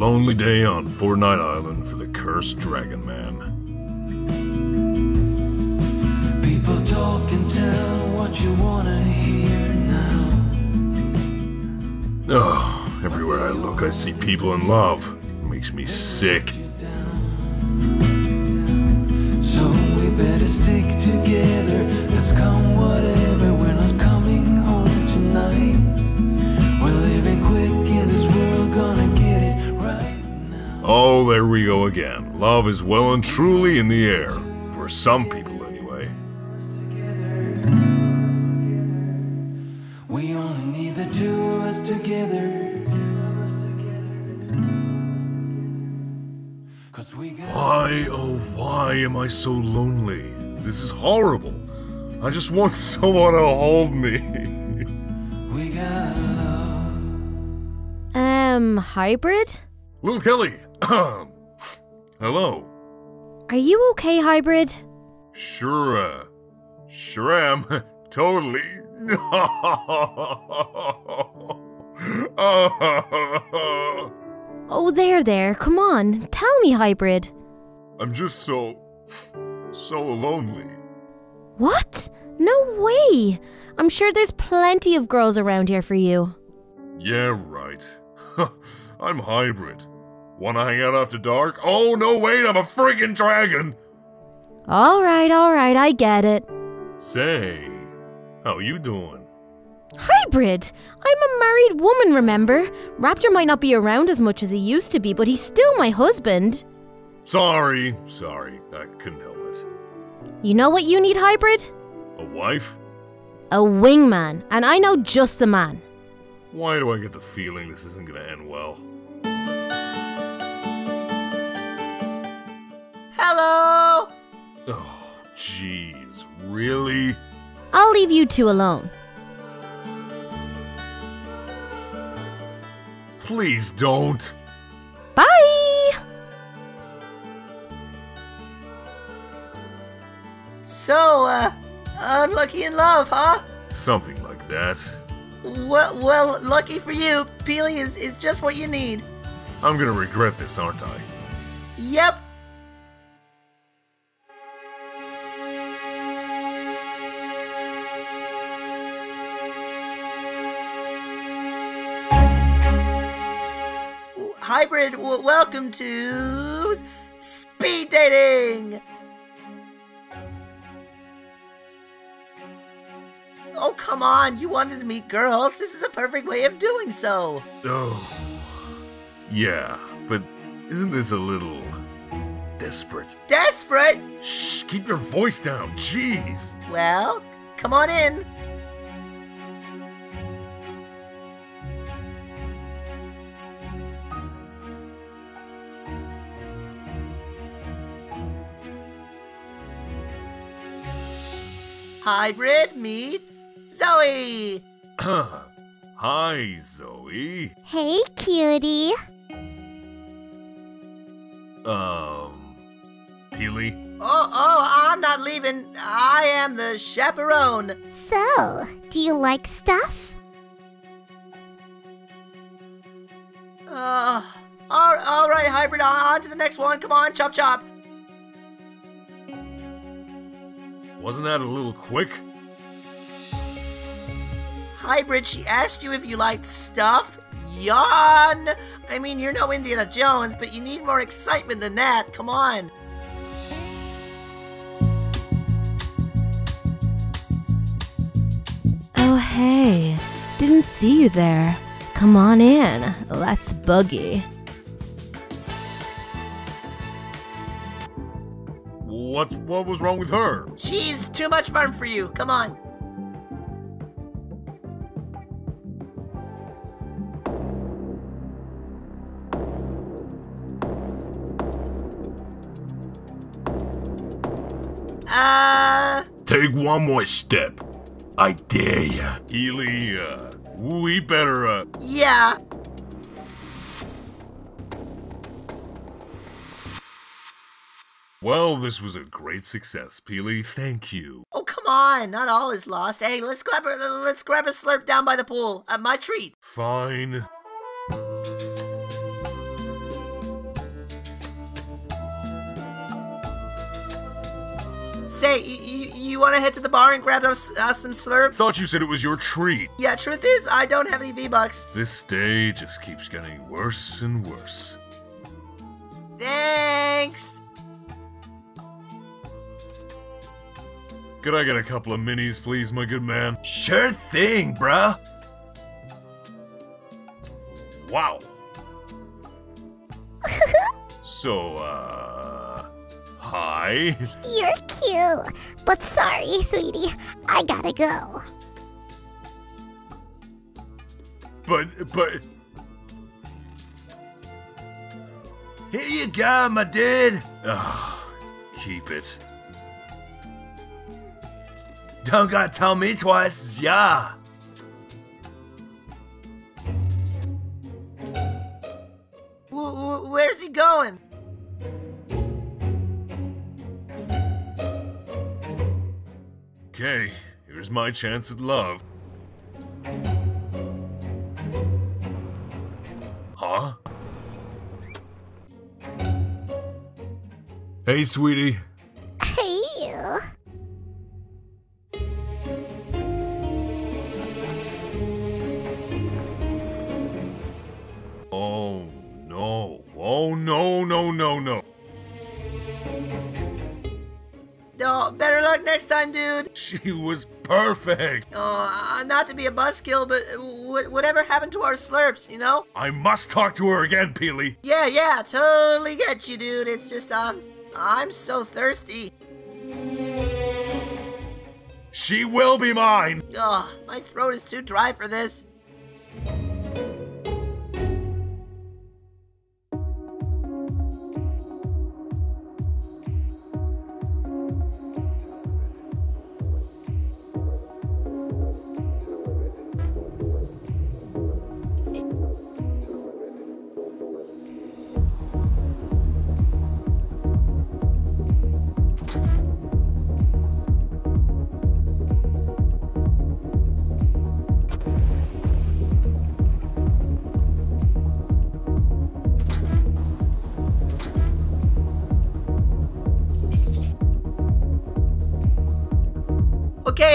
lonely day on Fortnite Island for the cursed Dragon Man. People talk and tell what you wanna hear now. Oh, everywhere I look, I see people in love. It makes me sick. So we better stick together. Let's come whatever. We're not coming home tonight. Oh, there we go again. Love is well and truly in the air. For some people, anyway. We only need the two of us together. Cause we got Why, oh, why am I so lonely? This is horrible. I just want someone to hold me. we got love. Um, hybrid? Little Kelly. Hello. Are you okay, hybrid? Sure, uh, sure am. totally. Oh, there, there. Come on. Tell me, hybrid. I'm just so, so lonely. What? No way. I'm sure there's plenty of girls around here for you. Yeah, right. I'm hybrid. Wanna hang out after dark? Oh, no, wait, I'm a friggin' dragon! All right, all right. I get it. Say, how you doing? Hybrid! I'm a married woman, remember? Raptor might not be around as much as he used to be, but he's still my husband. Sorry, sorry, I couldn't help it. You know what you need, hybrid? A wife? A wingman, and I know just the man. Why do I get the feeling this isn't gonna end well? Hello! Oh, jeez, really? I'll leave you two alone. Please don't. Bye! So, uh, unlucky in love, huh? Something like that. Well, well, lucky for you, Peely is, is just what you need. I'm gonna regret this, aren't I? Yep. Hybrid, welcome to speed dating. Oh, come on. You wanted to meet girls. This is the perfect way of doing so. Oh. Yeah, but isn't this a little desperate? Desperate? Shh, keep your voice down, jeez. Well, come on in. Hybrid, meet Zoe. Hi, Zoe. Hey, cutie. Um, Peely? Oh, oh, I'm not leaving. I am the chaperone. So, do you like stuff? Uh, all, all right, Hybrid, on, on to the next one. Come on, chop chop. Wasn't that a little quick? Hybrid, she asked you if you liked stuff. Yawn! I mean, you're no Indiana Jones, but you need more excitement than that. Come on. Oh, hey. Didn't see you there. Come on in. Let's boogie. What's what was wrong with her? She's too much fun for you. Come on. Uh, Take one more step. I dare ya. Healy, uh, we better, uh, yeah. Well, this was a great success, Peely. Thank you. Oh, come on. Not all is lost. Hey, let's grab a, let's grab a slurp down by the pool. Uh, my treat. Fine. Say, you, you, you want to head to the bar and grab us uh, some slurp? Thought you said it was your treat. Yeah, truth is, I don't have any V-Bucks. This day just keeps getting worse and worse. Thanks! Could I get a couple of minis, please, my good man? Sure thing, bruh. Wow. so, uh. Hi. You're cute. But sorry, sweetie. I gotta go. But, but. Here you go, my dude. Ah, keep it. Don't gotta tell me twice, yeah. W- w- where's he going? Okay, here's my chance at love. Huh? Hey, sweetie. Oh, no. Oh, no, no, no, no. Oh, better luck next time, dude. She was perfect. Uh, not to be a buzzkill, but w- whatever happened to our slurps, you know? I must talk to her again, Peely. Yeah, yeah, totally get you, dude. It's just, um, I'm so thirsty. She will be mine. Ugh, my throat is too dry for this.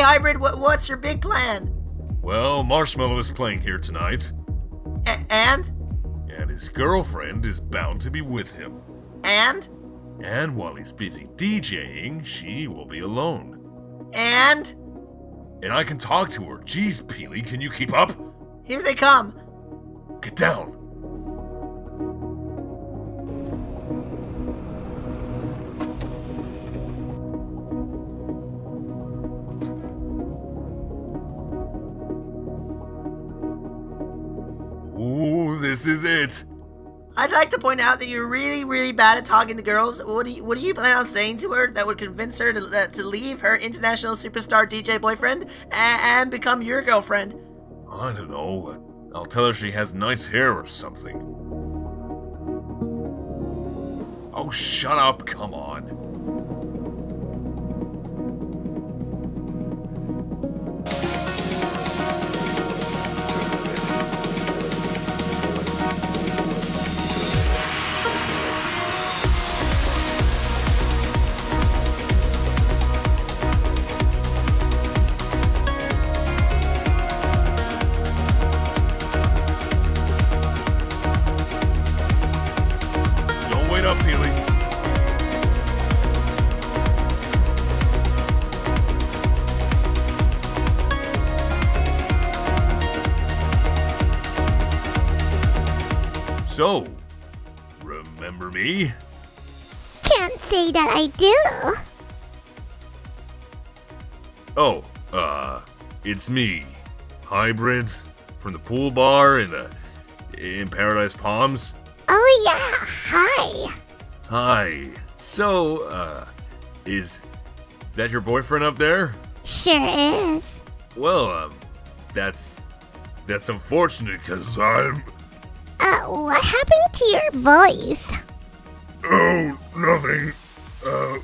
Hybrid, wh- what's your big plan? Well, Marshmello is playing here tonight, A- and? and his girlfriend is bound to be with him. And? And while he's busy DJing, she will be alone. And? And I can talk to her. Jeez, Peely, can you keep up? Here they come. Get down. This is it. I'd like to point out that you're really, really bad at talking to girls. What do you, what do you plan on saying to her that would convince her to, uh, to leave her international superstar DJ boyfriend and, and become your girlfriend? I don't know. I'll tell her she has nice hair or something. Oh, shut up, come on. So, remember me? Can't say that I do. Oh, uh, it's me, Hybrid, from the pool bar in the in Paradise Palms. Oh, yeah. Hi. Hi. So, uh, is that your boyfriend up there? Sure is. Well, um, that's that's unfortunate because I'm. Uh, what happened to your voice? Oh, nothing. Uh,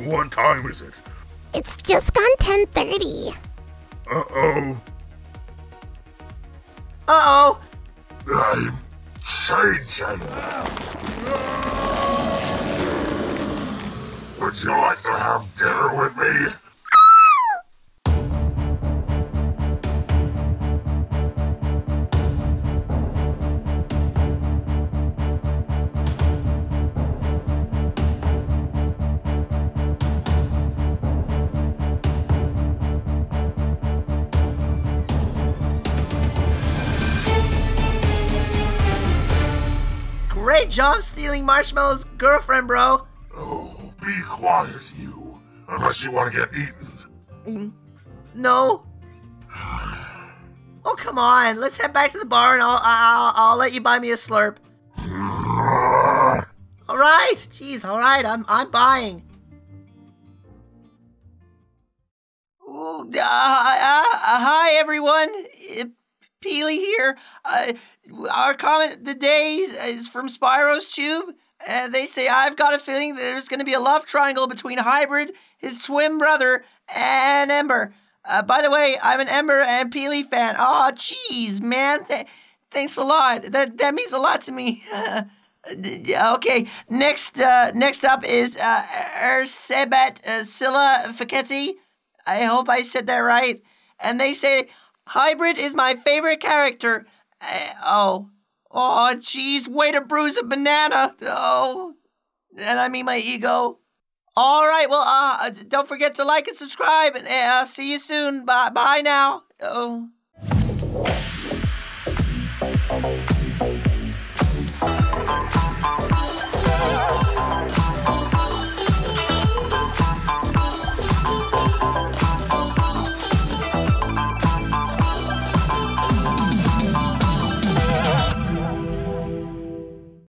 what time is it? It's just gone 10:30. Uh oh. Uh oh. I'm changing. Would you like to have dinner with me? Great job stealing Marshmello's girlfriend, bro. Oh, be quiet, you. Unless you want to get eaten. No. Oh, come on. Let's head back to the bar and I'll, I'll, I'll let you buy me a slurp. All right. Jeez, all right. I'm, I'm buying. Ooh, uh, uh, uh, hi, everyone. Uh, Peely here. Uh, our comment today is from Spyro's Tube. And they say, I've got a feeling there's going to be a love triangle between Hybrid, his twin brother, and Ember. Uh, by the way, I'm an Ember and Peely fan. Oh, jeez, man. Th- thanks a lot. That that means a lot to me. okay, next uh, next up is uh, Ersebet uh, Silla Faketti. I hope I said that right. And they say, Hybrid is my favorite character. Uh, oh. Oh, jeez, way to bruise a banana. Oh. And I mean my ego. All right, well, uh, don't forget to like and subscribe, and uh, see you soon. Bye, bye now. Oh.